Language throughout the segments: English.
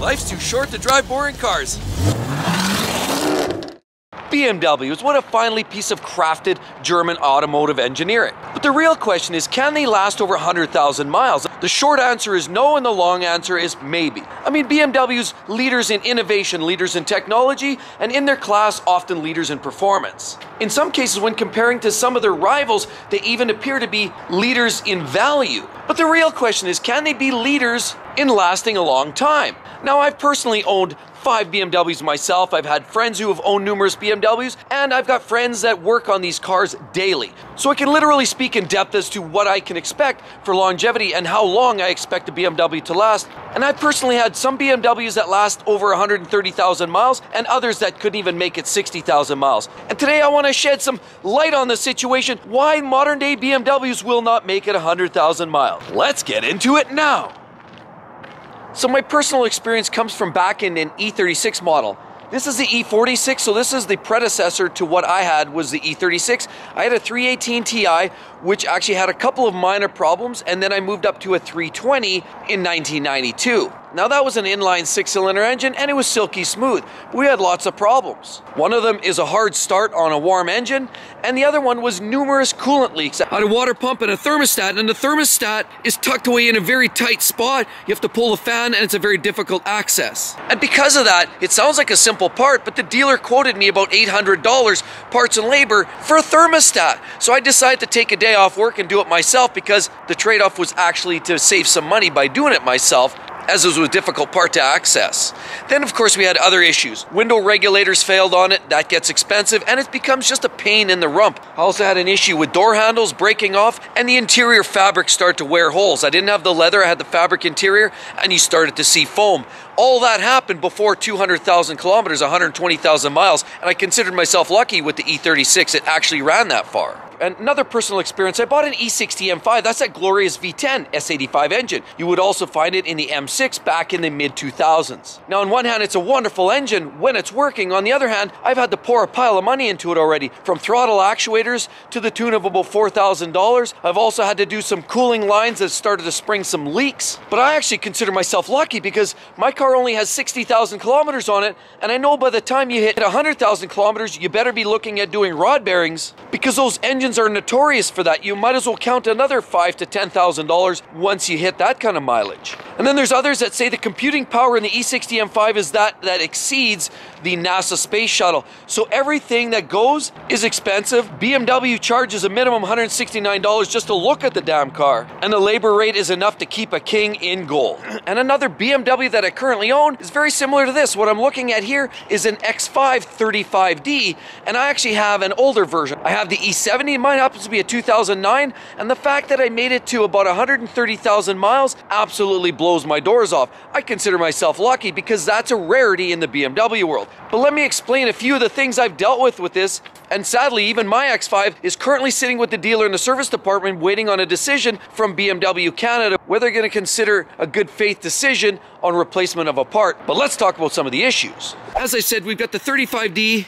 Life's too short to drive boring cars. BMW is what a finely piece of crafted German automotive engineering. But the real question is can they last over 100,000 miles? The short answer is no, and the long answer is maybe. I mean, BMW's leaders in innovation, leaders in technology, and in their class, often leaders in performance. In some cases, when comparing to some of their rivals, they even appear to be leaders in value. But the real question is can they be leaders in lasting a long time? Now, I've personally owned five BMWs myself. I've had friends who have owned numerous BMWs, and I've got friends that work on these cars daily. So I can literally speak in depth as to what I can expect for longevity and how long I expect a BMW to last. And I personally had some BMWs that last over 130,000 miles and others that couldn't even make it 60,000 miles. And today I want to shed some light on the situation why modern day BMWs will not make it 100,000 miles. Let's get into it now. So my personal experience comes from back in an E36 model. This is the E46, so this is the predecessor to what I had was the E36. I had a 318 Ti, which actually had a couple of minor problems, and then I moved up to a 320 in 1992. Now that was an inline six-cylinder engine and it was silky smooth, we had lots of problems. One of them is a hard start on a warm engine, and the other one was numerous coolant leaks. Had a water pump and a thermostat, and the thermostat is tucked away in a very tight spot. You have to pull the fan and it's a very difficult access. And because of that, it sounds like a simple part, but the dealer quoted me about $800 parts and labor for a thermostat. So I decided to take a day off work and do it myself because the trade-off was actually to save some money by doing it myself as it was a difficult part to access. Then, of course, we had other issues. Window regulators failed on it, that gets expensive, and it becomes just a pain in the rump. I also had an issue with door handles breaking off, and the interior fabric started to wear holes. I didn't have the leather, I had the fabric interior, and you started to see foam. All that happened before 200,000 kilometers, 120,000 miles, and I considered myself lucky with the E36, it actually ran that far another personal experience, I bought an E60 M5. That's that glorious V10 S85 engine. You would also find it in the M6 back in the mid 2000s. Now, on one hand, it's a wonderful engine when it's working. On the other hand, I've had to pour a pile of money into it already, from throttle actuators to the tune of about $4,000. I've also had to do some cooling lines that started to spring some leaks. But I actually consider myself lucky because my car only has 60,000 kilometers on it, and I know by the time you hit 100,000 kilometers, you better be looking at doing rod bearings because those engines are notorious for that. You might as well count another five to ten thousand dollars once you hit that kind of mileage. And then there's others that say the computing power in the E60 M5 is that that exceeds the NASA space shuttle. So everything that goes is expensive. BMW charges a minimum $169 just to look at the damn car, and the labor rate is enough to keep a king in gold. And another BMW that I currently own is very similar to this. What I'm looking at here is an X5 35D, and I actually have an older version. I have the E70 mine happens to be a 2009, and the fact that I made it to about 130,000 miles absolutely blows my doors off. I consider myself lucky because that's a rarity in the BMW world. But let me explain a few of the things I've dealt with with this. And sadly, even my X5 is currently sitting with the dealer in the service department waiting on a decision from BMW Canada whether they're going to consider a good faith decision on replacement of a part. But let's talk about some of the issues. As I said, we've got the 35D,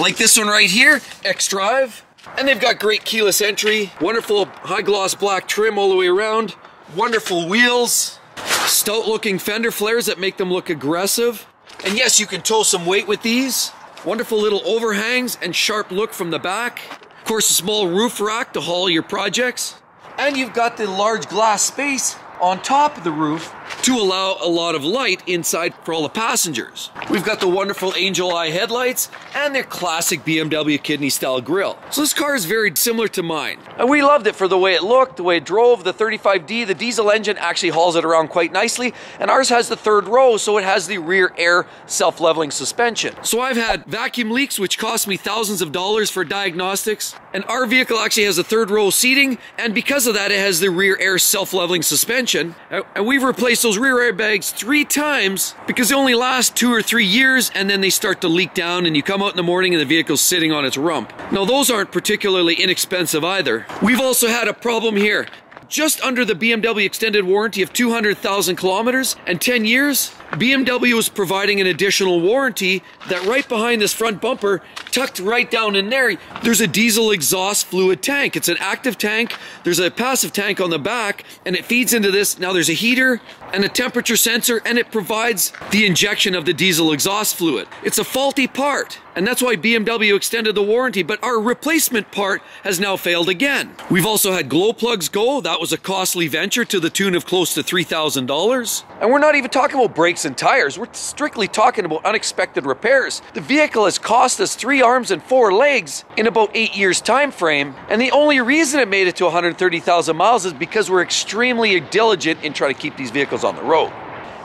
like this one right here, X-Drive. And they've got great keyless entry, wonderful high gloss black trim all the way around, wonderful wheels, stout looking fender flares that make them look aggressive. And yes, you can tow some weight with these. Wonderful little overhangs and sharp look from the back. Of course, a small roof rack to haul your projects. And you've got the large glass space on top of the roof to allow a lot of light inside for all the passengers. We've got the wonderful angel eye headlights and their classic BMW kidney style grille. So this car is very similar to mine. And we loved it for the way it looked, the way it drove, the 35D, the diesel engine actually hauls it around quite nicely. And ours has the third row, so it has the rear air self-leveling suspension. So I've had vacuum leaks, which cost me thousands of dollars for diagnostics. And our vehicle actually has a third row seating, and because of that, it has the rear air self-leveling suspension. And we've replaced those those rear airbags three times because they only last two or three years and then they start to leak down and you come out in the morning and the vehicle's sitting on its rump. Now those aren't particularly inexpensive either. We've also had a problem here just under the BMW extended warranty of 200,000 kilometers and 10 years, BMW is providing an additional warranty that right behind this front bumper, tucked right down in there, there's a diesel exhaust fluid tank. It's an active tank. There's a passive tank on the back and it feeds into this. Now there's a heater and a temperature sensor and it provides the injection of the diesel exhaust fluid. It's a faulty part. And that's why BMW extended the warranty, but our replacement part has now failed again. We've also had glow plugs go. That was a costly venture to the tune of close to $3,000. And we're not even talking about brakes and tires. We're strictly talking about unexpected repairs. The vehicle has cost us three arms and four legs in about eight years time frame. And the only reason it made it to 130,000 miles is because we're extremely diligent in trying to keep these vehicles on the road.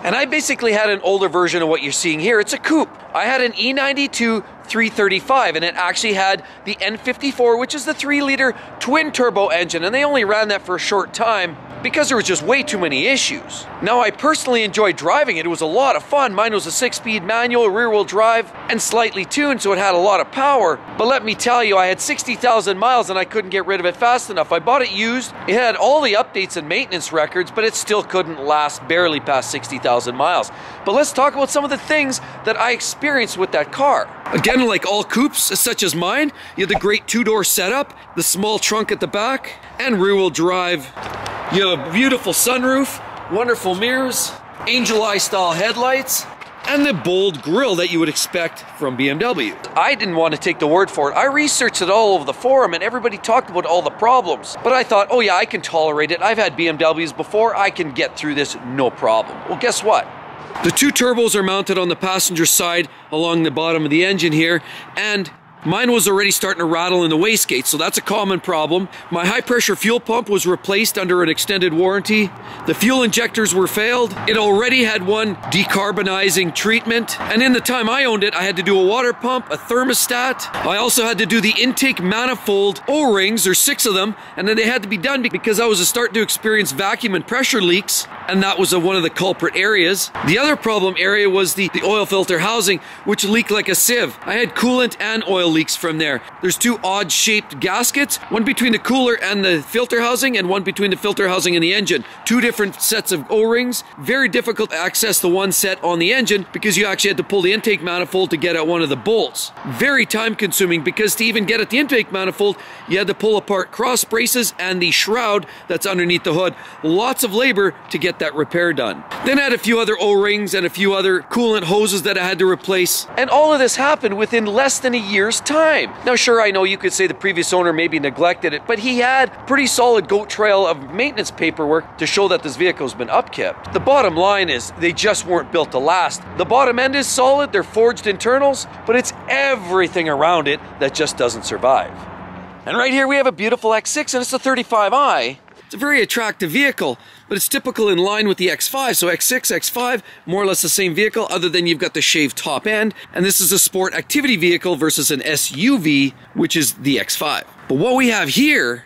And I basically had an older version of what you're seeing here. It's a coupe. I had an E92 335 and it actually had the N54, which is the 3 liter twin turbo engine. And they only ran that for a short time because there was just way too many issues. Now, I personally enjoyed driving it. It was a lot of fun. Mine was a six speed manual, rear wheel drive, and slightly tuned, so it had a lot of power. But let me tell you, I had 60,000 miles and I couldn't get rid of it fast enough. I bought it used. It had all the updates and maintenance records, but it still couldn't last barely past 60,000 miles. But let's talk about some of the things that I experienced with that car. Again, like all coupes, such as mine, you have the great two-door setup, the small trunk at the back, and rear-wheel drive. You have a beautiful sunroof, wonderful mirrors, angel eye style headlights, and the bold grille that you would expect from BMW. I didn't want to take the word for it. I researched it all over the forum and everybody talked about all the problems. But I thought, oh yeah, I can tolerate it. I've had BMWs before. I can get through this no problem. Well, guess what? The two turbos are mounted on the passenger side along the bottom of the engine here, and Mine was already starting to rattle in the wastegate, so that's a common problem. My high pressure fuel pump was replaced under an extended warranty. The fuel injectors were failed. It already had one decarbonizing treatment. And in the time I owned it, I had to do a water pump, a thermostat. I also had to do the intake manifold O-rings, there's six of them, and then they had to be done because I was starting to experience vacuum and pressure leaks, and that was a, one of the culprit areas. The other problem area was the, the oil filter housing, which leaked like a sieve. I had coolant and oil leaks from there. There's two odd shaped gaskets, one between the cooler and the filter housing and one between the filter housing and the engine. Two different sets of O-rings. Very difficult to access the one set on the engine because you actually had to pull the intake manifold to get at one of the bolts. Very time consuming because to even get at the intake manifold, you had to pull apart cross braces and the shroud that's underneath the hood. Lots of labor to get that repair done. Then I had a few other O-rings and a few other coolant hoses that I had to replace. And all of this happened within less than a year's time. Now, sure, I know you could say the previous owner maybe neglected it, but he had pretty solid goat trail of maintenance paperwork to show that this vehicle's been upkept. The bottom line is they just weren't built to last. The bottom end is solid, they're forged internals, but it's everything around it that just doesn't survive. And right here we have a beautiful X6 and it's a 35i. It's a very attractive vehicle, but it's typical in line with the X5. So X6, X5, more or less the same vehicle, other than you've got the shaved top end. And this is a sport activity vehicle versus an SUV, which is the X5. But what we have here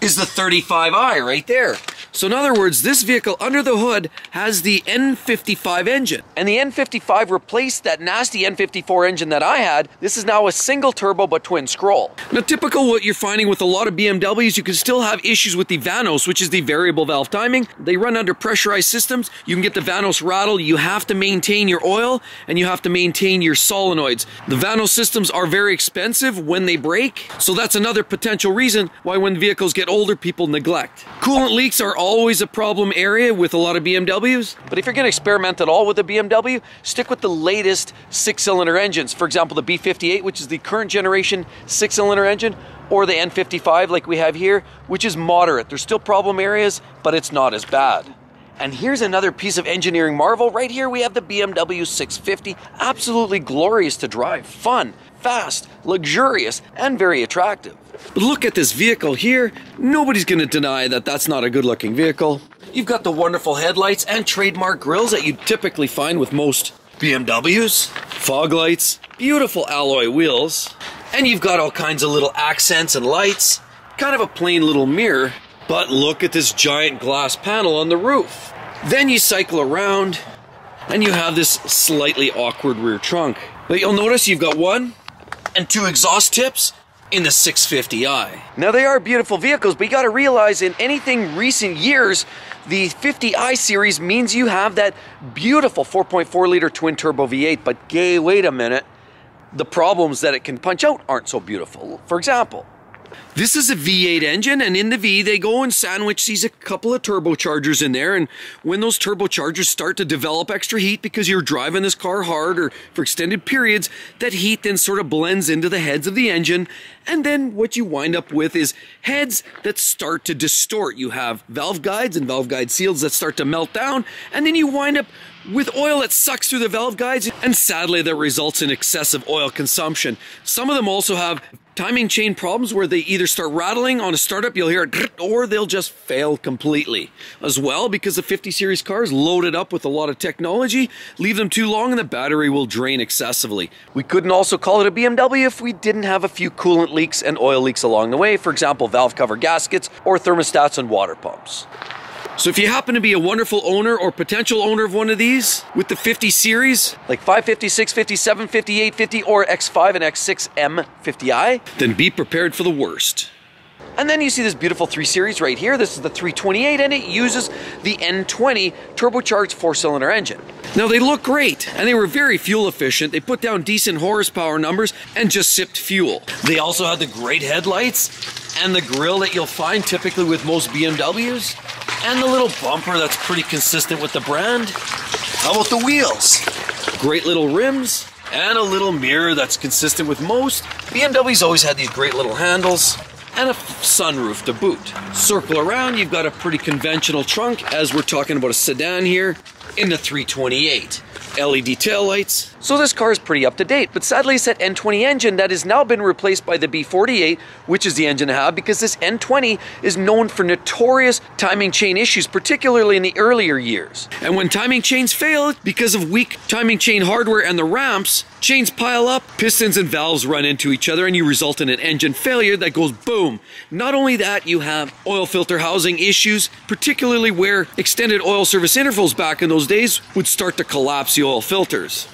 is the 35i right there. So in other words, this vehicle under the hood has the N55 engine. And the N55 replaced that nasty N54 engine that I had. This is now a single turbo but twin scroll. Now typical what you're finding with a lot of BMWs, you can still have issues with the Vanos, which is the variable valve timing. They run under pressurized systems. You can get the Vanos rattle. You have to maintain your oil and you have to maintain your solenoids. The Vanos systems are very expensive when they break. So that's another potential reason why when vehicles get older, people neglect. Coolant leaks are always a problem area with a lot of BMWs. But if you're going to experiment at all with a BMW, stick with the latest six-cylinder engines. For example, the B58, which is the current generation six-cylinder engine, or the N55 like we have here, which is moderate. There's still problem areas, but it's not as bad. And here's another piece of engineering marvel. Right here we have the BMW 650. Absolutely glorious to drive, fun, fast, luxurious, and very attractive. But look at this vehicle here. Nobody's gonna deny that that's not a good looking vehicle. You've got the wonderful headlights and trademark grills that you typically find with most BMWs. Fog lights, beautiful alloy wheels, and you've got all kinds of little accents and lights. Kind of a plain little mirror, but look at this giant glass panel on the roof. Then you cycle around, and you have this slightly awkward rear trunk. But you'll notice you've got one and two exhaust tips in the 650i. Now they are beautiful vehicles, but you gotta realize in anything recent years, the 50i series means you have that beautiful 4.4 liter twin turbo V8, but gay, wait a minute, the problems that it can punch out aren't so beautiful. For example, this is a V8 engine, and in the V, they go and sandwich these a couple of turbochargers in there. And when those turbochargers start to develop extra heat because you're driving this car hard or for extended periods, that heat then sort of blends into the heads of the engine. And then what you wind up with is heads that start to distort. You have valve guides and valve guide seals that start to melt down, and then you wind up with oil that sucks through the valve guides, and sadly, that results in excessive oil consumption. Some of them also have timing chain problems where they either start rattling on a startup, you'll hear it, or they'll just fail completely. As well, because the 50 series cars loaded up with a lot of technology, leave them too long and the battery will drain excessively. We couldn't also call it a BMW if we didn't have a few coolant leaks and oil leaks along the way, for example, valve cover gaskets or thermostats and water pumps. So if you happen to be a wonderful owner or potential owner of one of these with the 50 series, like 550, 650, 750, 850, or X5 and X6 M50i, then be prepared for the worst. And then you see this beautiful 3 Series right here. This is the 328 and it uses the N20 turbocharged four-cylinder engine. Now they look great and they were very fuel efficient. They put down decent horsepower numbers and just sipped fuel. They also had the great headlights and the grille that you'll find typically with most BMWs and the little bumper that's pretty consistent with the brand. How about the wheels? Great little rims and a little mirror that's consistent with most. BMW's always had these great little handles and a sunroof to boot. Circle around, you've got a pretty conventional trunk as we're talking about a sedan here in the 328. LED tail lights. So this car is pretty up to date, but sadly it's that N20 engine that has now been replaced by the B48, which is the engine I have because this N20 is known for notorious timing chain issues, particularly in the earlier years. And when timing chains fail because of weak timing chain hardware and the ramps, chains pile up, pistons and valves run into each other and you result in an engine failure that goes boom. Not only that, you have oil filter housing issues, particularly where extended oil service intervals back in those days would start to collapse oil filters.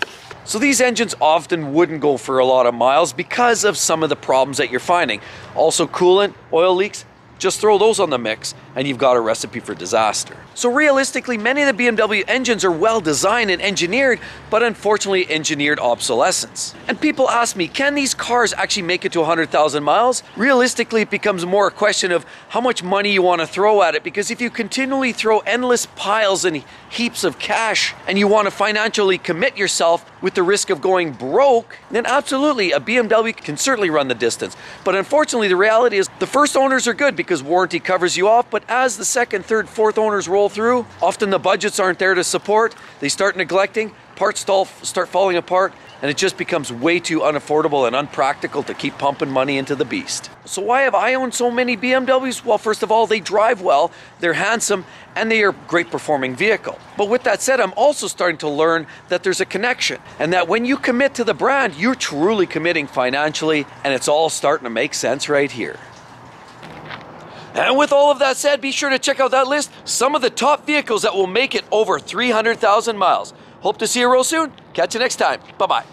So these engines often wouldn't go for a lot of miles because of some of the problems that you're finding. Also coolant, oil leaks, just throw those on the mix and you've got a recipe for disaster. So realistically, many of the BMW engines are well designed and engineered, but unfortunately engineered obsolescence. And people ask me, can these cars actually make it to 100,000 miles? Realistically, it becomes more a question of how much money you want to throw at it, because if you continually throw endless piles and heaps of cash and you want to financially commit yourself with the risk of going broke, then absolutely a BMW can certainly run the distance. But unfortunately, the reality is the first owners are good because warranty covers you off, but as the second, third, fourth owners through, often the budgets aren't there to support. They start neglecting, parts start falling apart, and it just becomes way too unaffordable and unpractical to keep pumping money into the beast. So why have I owned so many BMWs? Well, first of all, they drive well, they're handsome, and they are a great performing vehicle. But with that said, I'm also starting to learn that there's a connection and that when you commit to the brand, you're truly committing financially, and it's all starting to make sense right here. And with all of that said, be sure to check out that list, some of the top vehicles that will make it over 300,000 miles. Hope to see you real soon. Catch you next time. Bye bye.